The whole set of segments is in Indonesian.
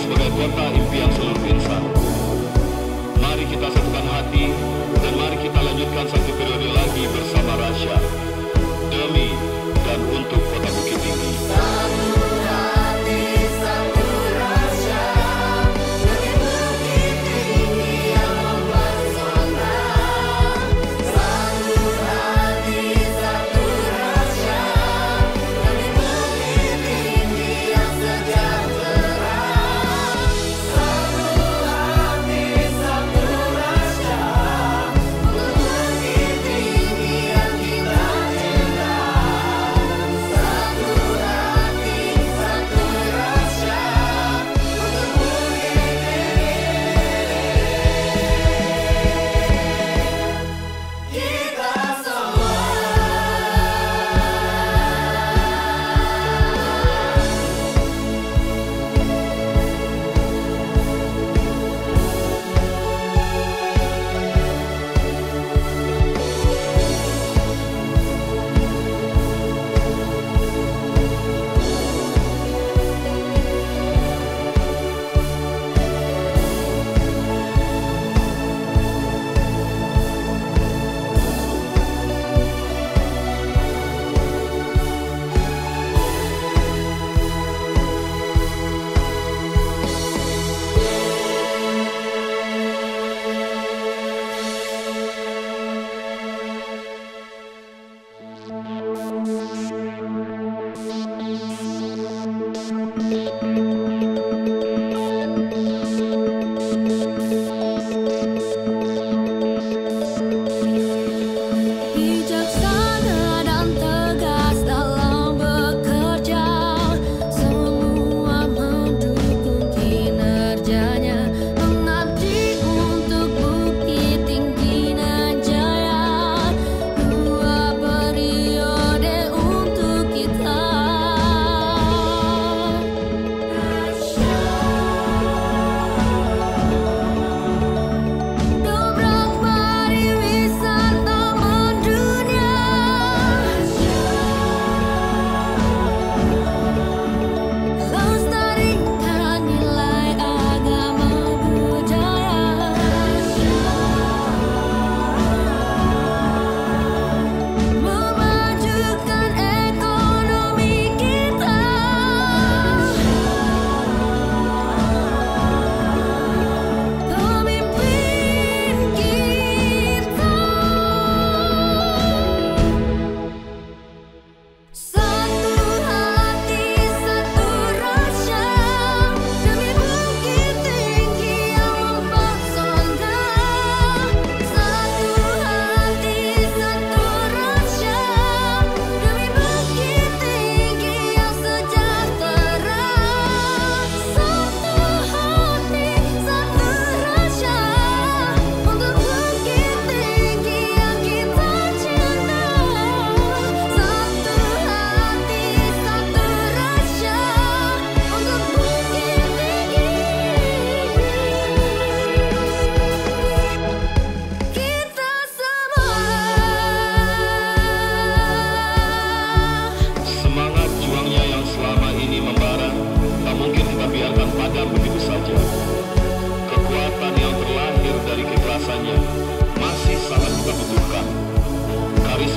sebagai kota impian seluruh insan. Mari kita satukan hati dan mari kita lanjutkan satu periode lagi bersama Rasya. Demi dan untuk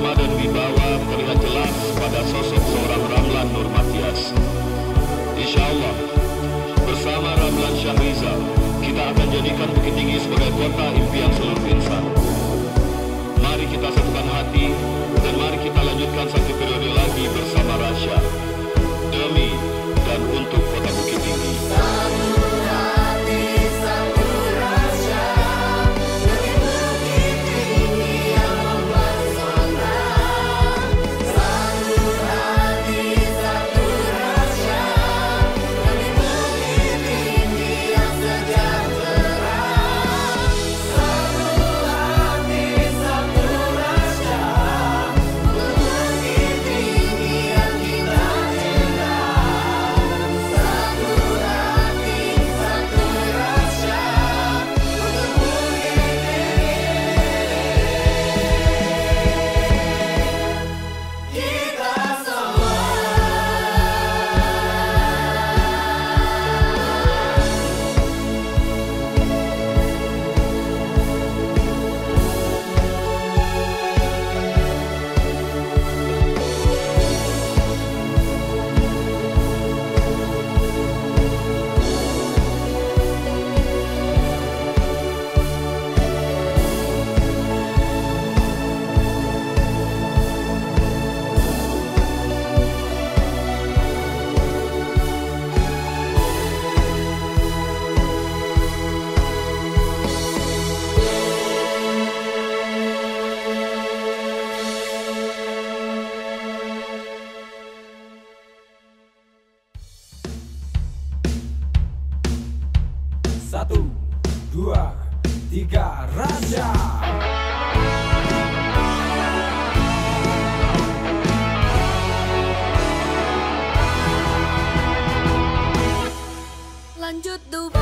Karisma dan wibawa terlihat jelas pada sosok seorang Ramlan Nur Matias. Insya Allah, bersama Ramlan Syahriza, kita akan jadikan Bukit Tinggi sebagai kota impian seluruh insan. Mari kita satukan hati dan mari kita lanjutkan satu Satu, dua, tiga, raja Lanjut dulu.